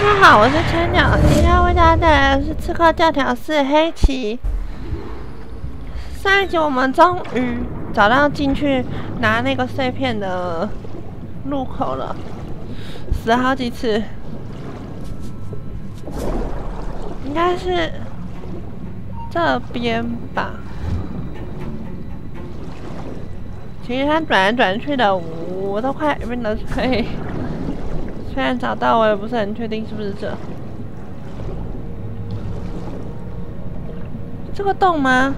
大家好，我是千鸟，今天为大家带来的是《刺客教条四：黑旗》。上一集我们终于找到进去拿那个碎片的入口了，死了好几次，应该是这边吧。其实它转来转去的，我都快晕了，所以虽然找到，我也不是很确定是不是这这个洞吗？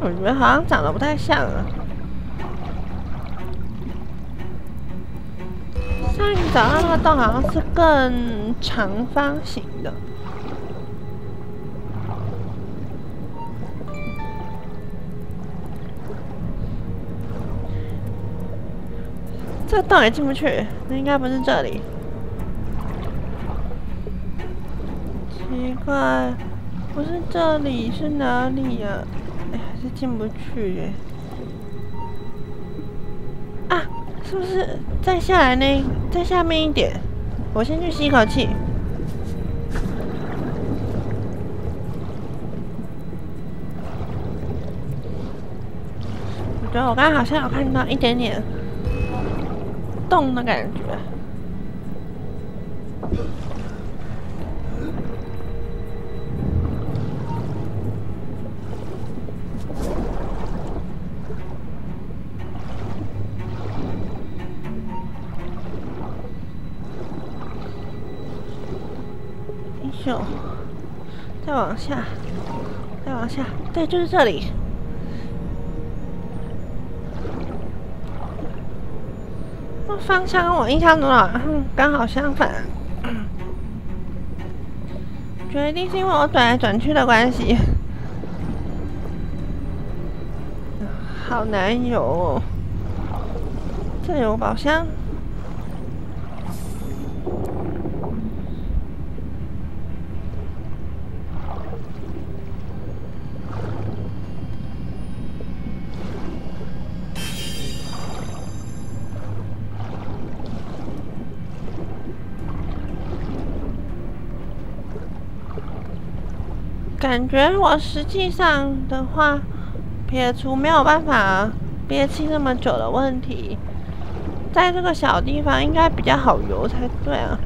我觉得好像长得不太像啊。上一次找到那个洞好像是更长方形的。这个洞也进不去，那应该不是这里。奇怪，不是这里，是哪里呀？哎，呀是进不去耶。啊，是不是再下来呢？再下面一点，我先去吸一口气。我觉得我刚刚好像有看到一点点。动的感觉。英雄，再往下，再往下，对，就是这里。方向我印象中好像刚好相反，决定是因为我转来转去的关系，好难有，这有宝箱。感觉我实际上的话，撇除没有办法憋气那么久的问题，在这个小地方应该比较好游才对啊！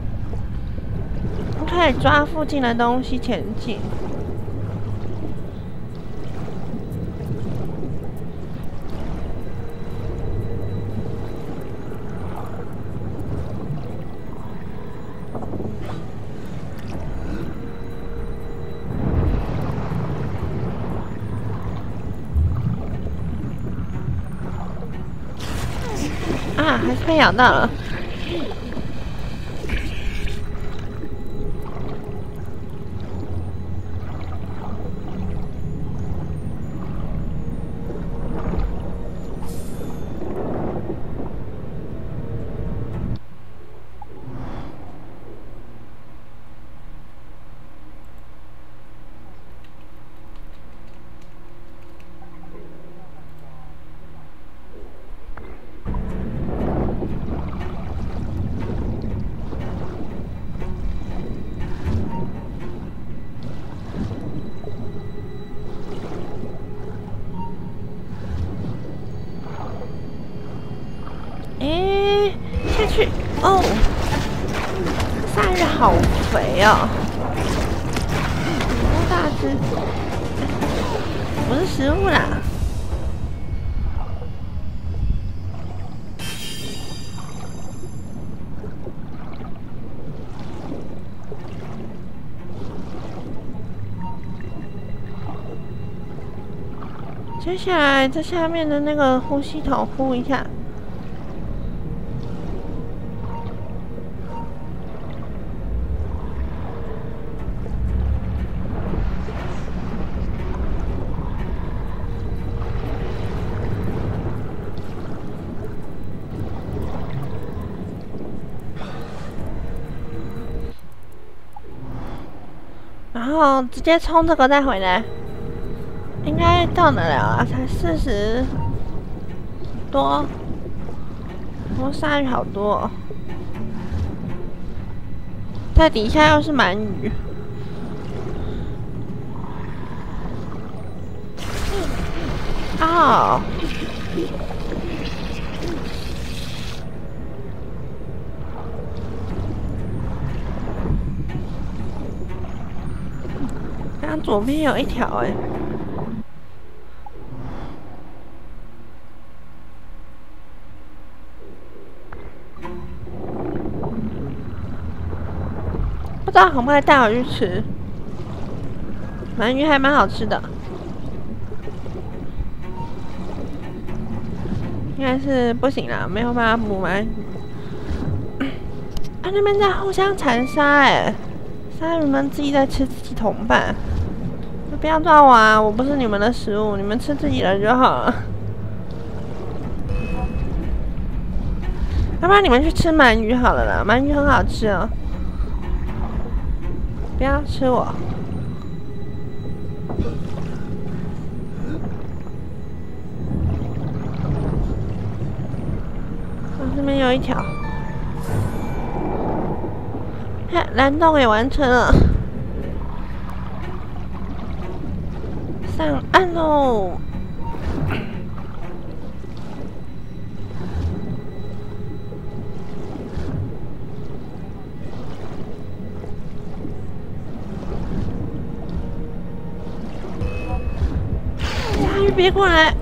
可以抓附近的东西前进。还是被咬到了。肥啊！多大只？不是食物啦。接下来，在下面的那个呼吸筒呼一下。然后直接冲这个再回来，应该到得了啊！才四十多，我鲨鱼好多。在底下又是鳗鱼。啊！左边有一条哎。不知道可不可以带我去吃？鳗鱼还蛮好吃的，应该是不行了，没有办法捕鳗鱼。啊，那边在互相残杀哎，鲨鱼们自己在吃自己同伴，不要抓我啊！我不是你们的食物，你们吃自己的就好了。要不然你们去吃鳗鱼好了啦，鳗鱼很好吃哦。不要吃我！我这边有一条，看蓝洞也完成了，上岸喽！别过来！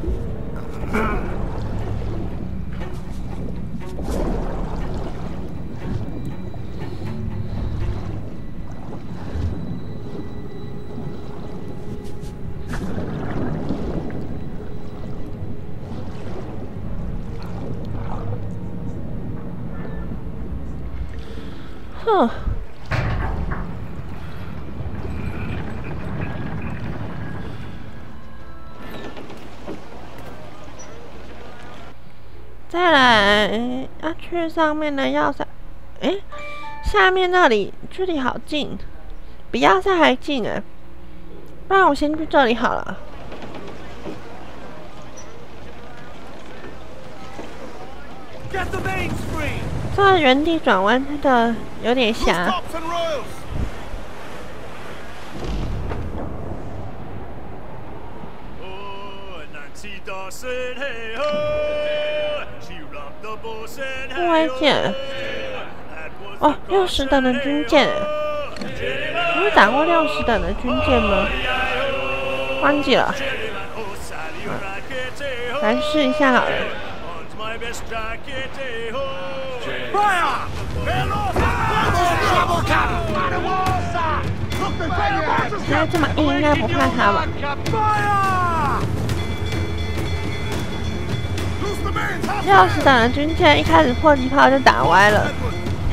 去上面的要塞。哎，下面那里距离好近，比要塞还近哎。不然我先去这里好了。这原地转弯真的有点狭。不危险！哦，六十等的军舰，你有打过六十等的军舰吗？忘记了，来试一下好了。现在这么硬，应该不怕他吧？六十等的军舰一开始迫击炮就打歪了，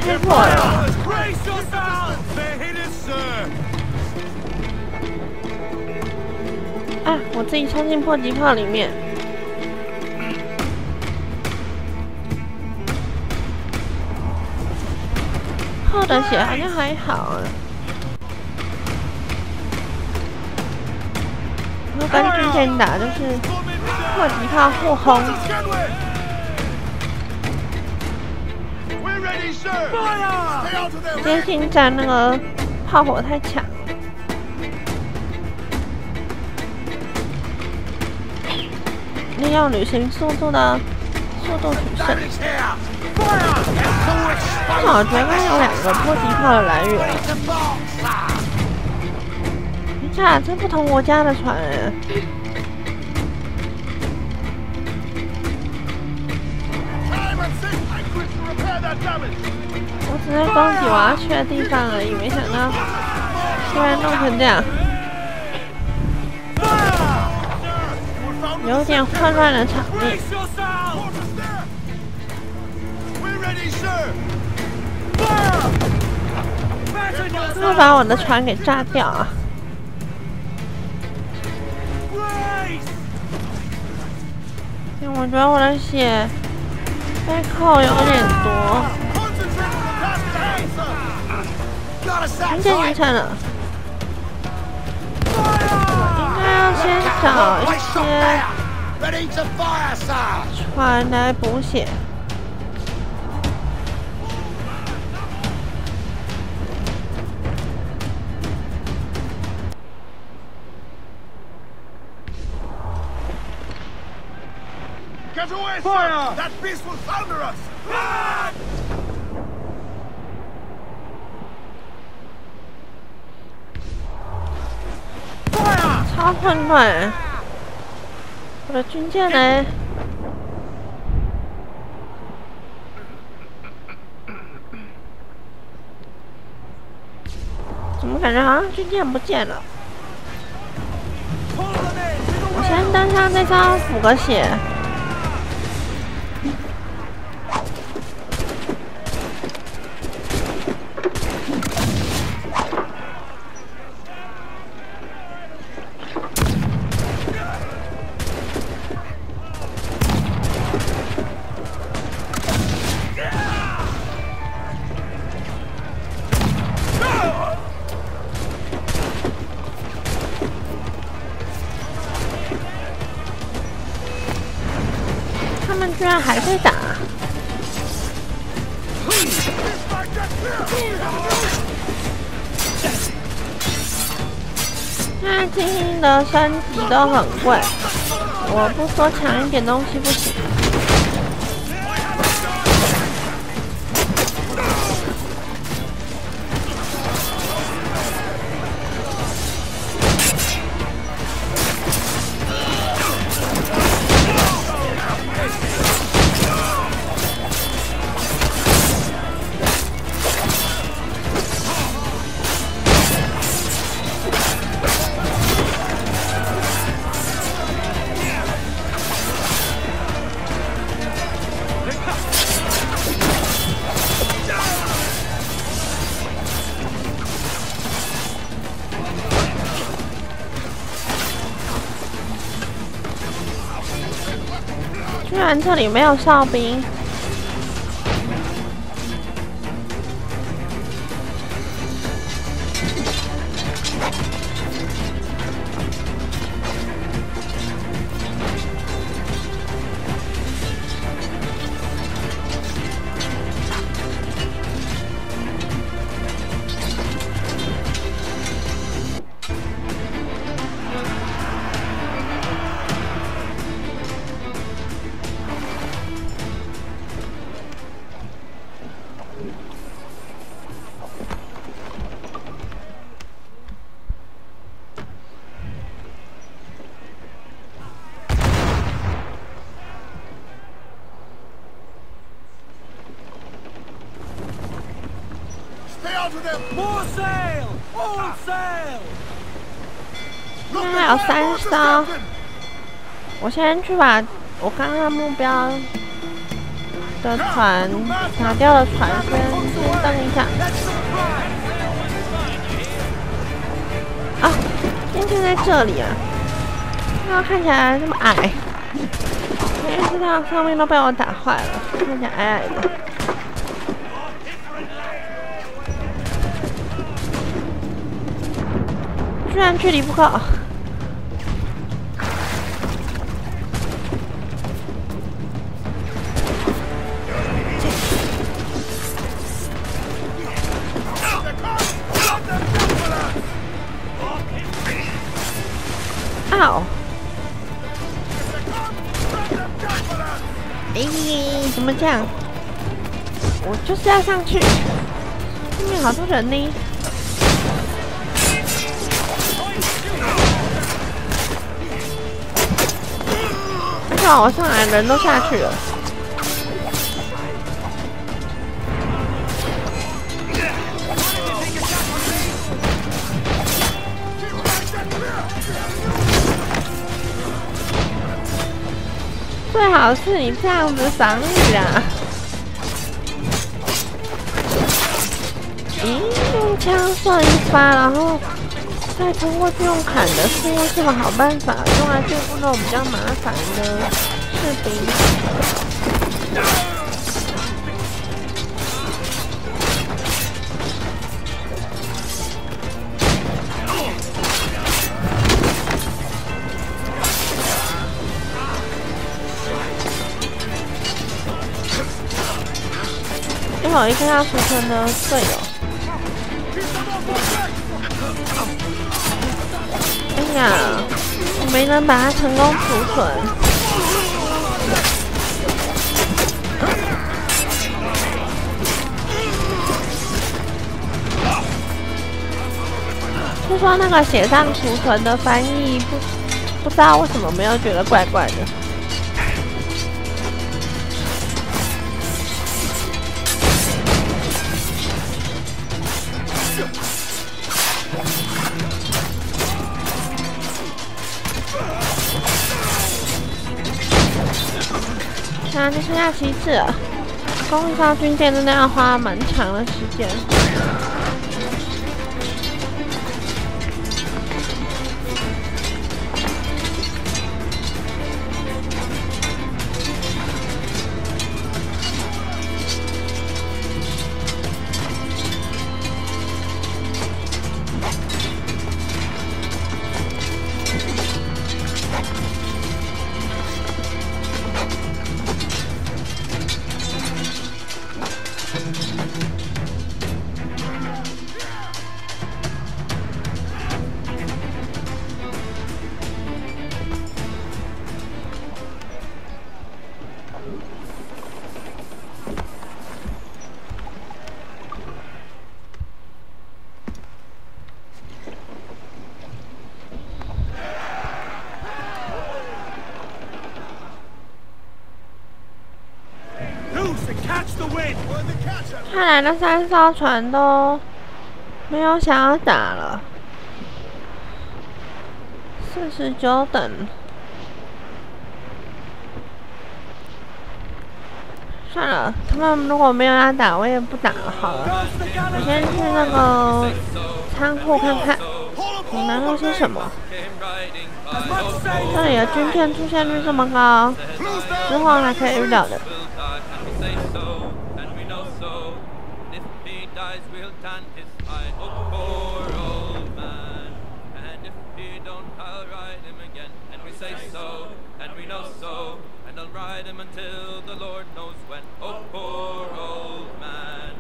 太破了！啊，我自己冲进迫击炮里面，炮的血好像还好。我跟军舰打就是迫击炮互轰。接近战那个炮火太强，利用旅行速度的速度取胜。我觉得有两个迫击炮的来源。你看，这不同国家的船。我只是攻击我要去的地方而已，没想到突然弄成这样，有点混乱的场面。会把我的船给炸掉啊！我觉得我的血。背扣有点多，军舰完成了，应该要先找一些船来补血。Get away, Fire! That beast will founder us! Run! 超混乱！我的军舰呢？怎么感觉好像军舰不见了？我先登上那艘补个血。那精英的升级都很贵，我不说抢一点东西不行。这里没有哨兵。现在还有三艘，我先去把我刚刚目标的船打掉的船先先登一下。啊，今天在这里啊！它看起来这么矮，因为知道上面都被我打坏了，看起来矮矮的。居然距离不够！哦！哎，怎么这样？我就是要上去，后面好多人呢。我上来，人都下去了。最好是你这样子防御啊！咦，用枪射一发，然后。再通过信用砍的，是用什么好办法？用来对付那种比较麻烦的士兵。一会儿一个要储存的队友。呀，我没能把它成功储存。听说那个写上储存的翻译不不知道为什么没有觉得怪怪的。那就剩下七次了，攻一艘军舰真的要花蛮长的时间。看来那三艘船都没有想要打了。四十九等，算了，他们如果没有要打，我也不打了，好了。我先去那个仓库看看，里面有些什么。这里的军舰出现率这么高，之后还可以遇到的。ride him until the Lord knows when. Oh, poor old man.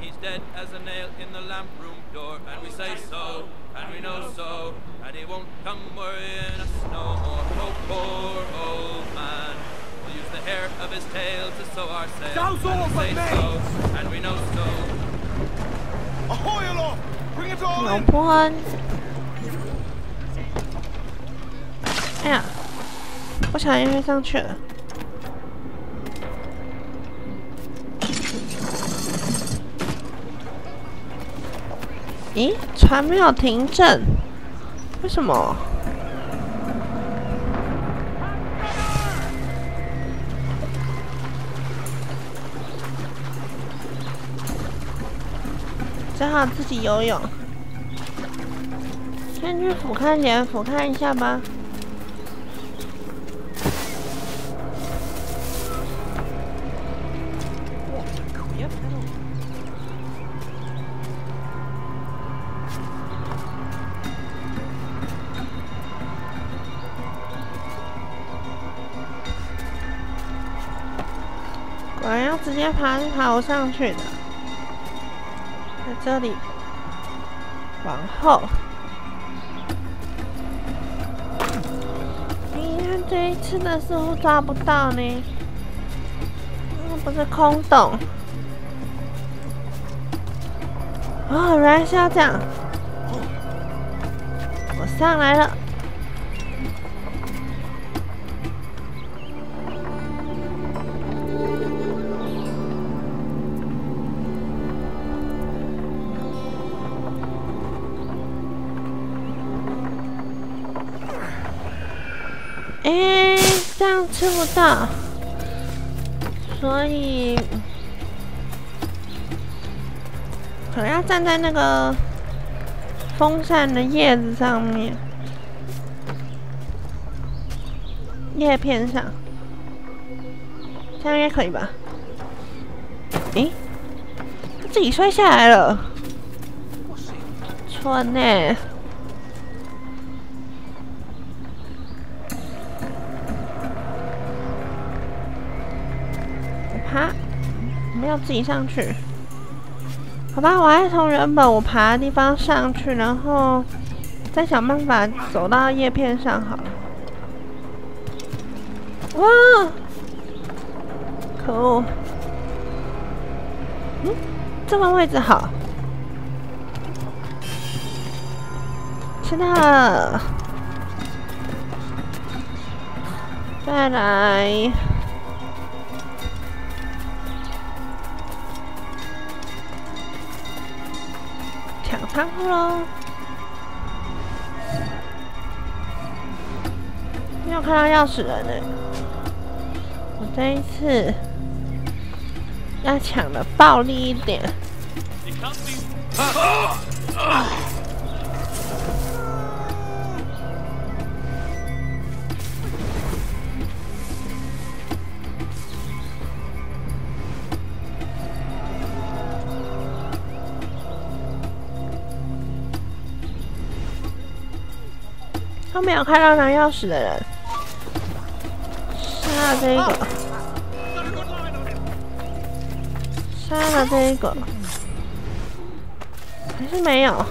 He's dead as a nail in the lamp room door. And we say so, and we know so. And he won't come worrying us no more. Oh, poor old man. We'll use the hair of his tail to sew our sails. Sounds and all we say but me. so, and we know so. Ahoy aloft. Bring it all 有 in. 波恩。哎呀，不小心飞上去了。 咦，船没有停正，为什么？只好自己游泳。先去俯瞰点俯瞰一下吧。接爬是爬不上去的，在这里往后。你看这一次的似乎抓不到呢，那不是空洞。哦，原来是要这样。我上来了。吃不到，所以可能要站在那个风扇的叶子上面，叶片上，这样应该可以吧？诶，它自己摔下来了，蠢呢、我要自己上去。好吧，我还是从原本我爬的地方上去，然后再想办法走到叶片上好了。哇！可恶！嗯，这个位置好。知道了。再来。仓库喽！没有看到钥匙人呢。我这一次要抢的暴力一点。都没有看到拿钥匙的人，杀了这一个，杀了这一个，还是没有。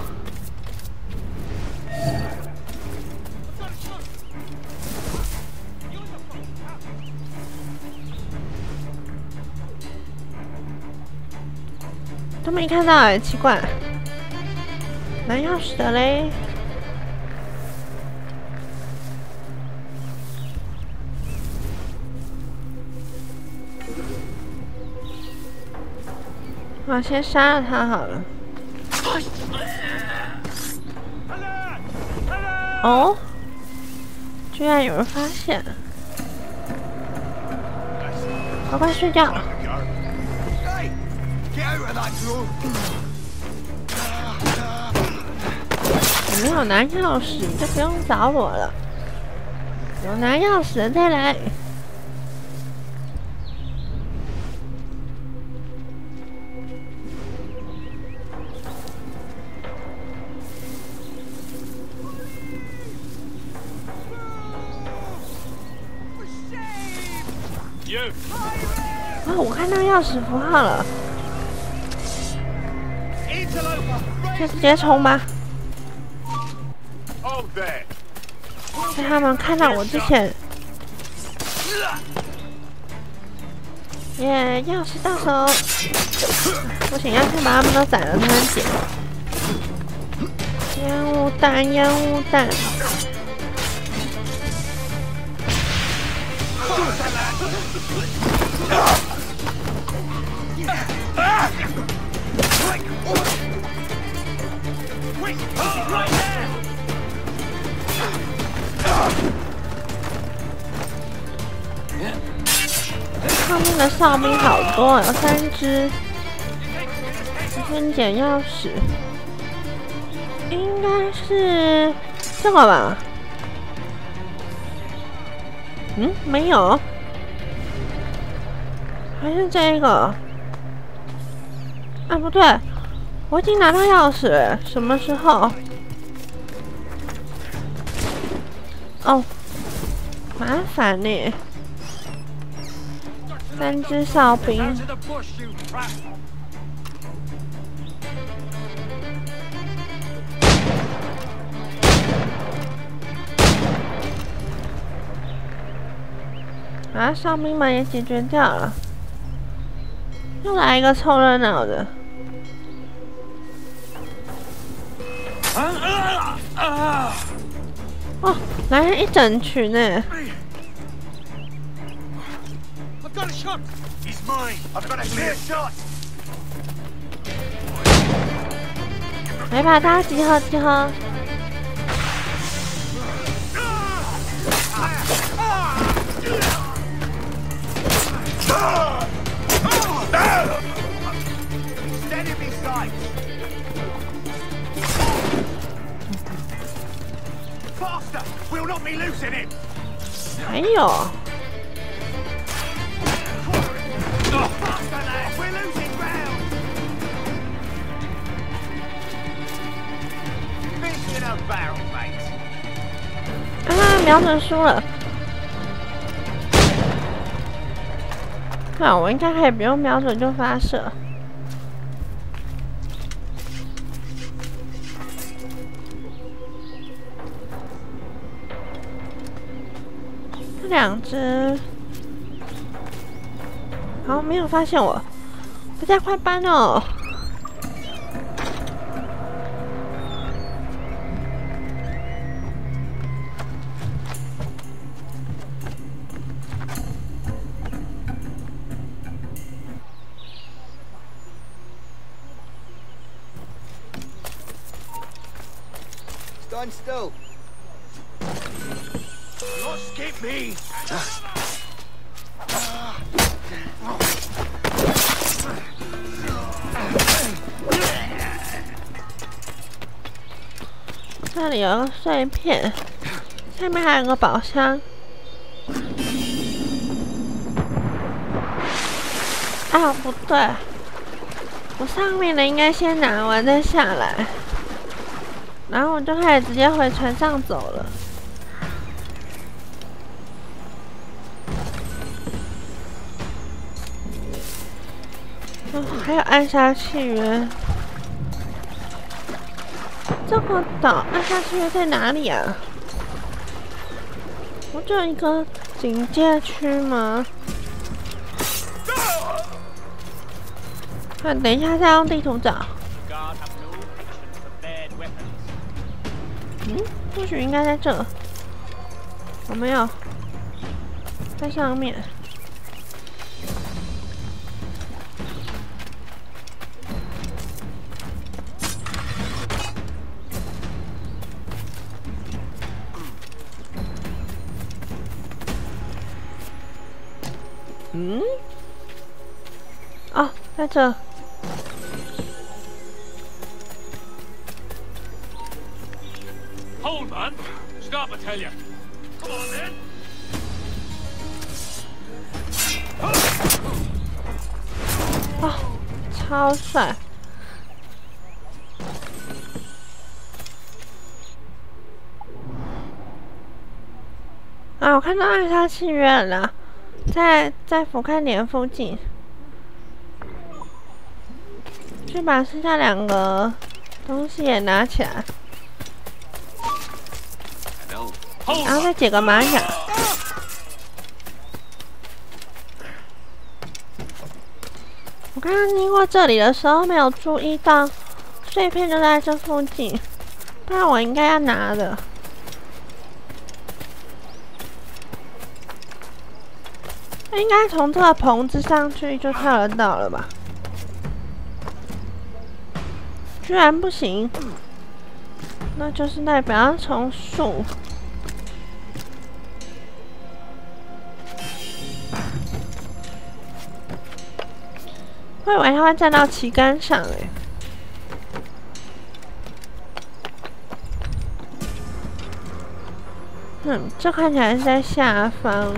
都没看到哎，奇怪，拿钥匙的嘞。我先杀了他好了。哦，居然有人发现！乖乖睡觉。我没有拿钥匙，就不用找我了。有拿钥匙的再来。钥匙符号了，就直接冲吧。在他们看到我之前，耶，钥匙到手！不行，要先把他们都宰了才能捡。烟雾弹，烟雾弹。上面的哨兵好多，有三只。先捡钥匙，应该是这个吧？嗯，没有，还是这个。啊，不对，我已经拿到钥匙，什么时候？哦，麻烦呢。三只哨兵。啊，哨兵们也解决掉了。又来一个凑热闹的。哦，来了一整群呢。来吧，大家集合集合。还有。啊！瞄准输了。那我应该可以不用瞄准就发射。两只，好，没有发现我，大家快搬哦！Stand still. Escape me! 这里有个碎片，下面还有个宝箱。啊，不对，我上面的应该先拿完再下来，然后我就可以直接回船上走了。暗杀契约。这个岛暗杀契约在哪里啊？不就一个警戒区吗？看，等一下再用地图找。嗯，或许应该在这。我没有，在上面。这。Hold, man! Stop, I tell you! Come on, then! 哦，超帅！啊，我看到暗杀契约了，在在俯瞰点附近，去把剩下两个东西也拿起来，然后再解个玛雅。我刚刚经过这里的时候没有注意到碎片就在这附近，不然我应该要拿的。应该从这个棚子上去就跳得到了吧？居然不行，那就是代表要从树。我以为他会站到旗杆上诶。嗯，这看起来是在下方。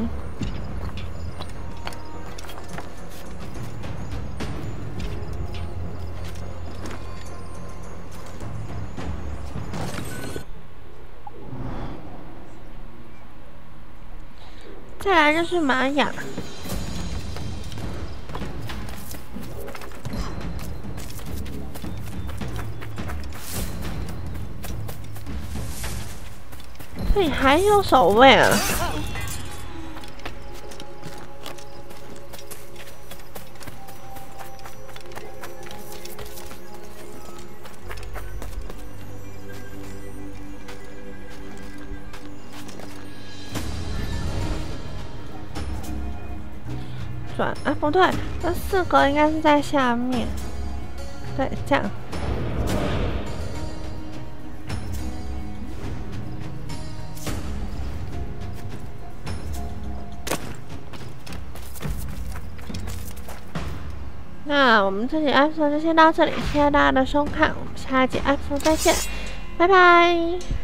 这是玛雅。这里还有守卫啊！啊，不对，这四个应该是在下面。对，这样。那我们这集 episode 就先到这里，谢谢大家的收看，我们下一集 episode 再见，拜拜。